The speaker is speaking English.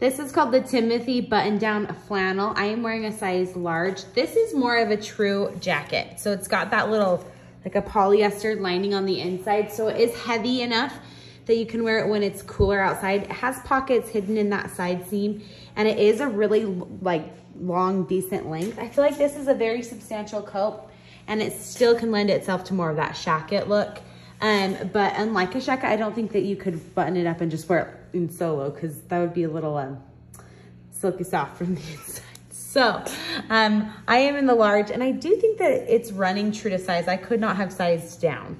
This is called the Timothy button down flannel. I am wearing a size large. This is more of a true jacket. So it's got that little, like a polyester lining on the inside. So it is heavy enough that you can wear it when it's cooler outside. It has pockets hidden in that side seam and it is a really like long, decent length. I feel like this is a very substantial coat and it still can lend itself to more of that shacket look. Um, but unlike a shacket, I don't think that you could button it up and just wear it in solo because that would be a little um, silky soft from the inside. So um, I am in the large and I do think that it's running true to size. I could not have sized down.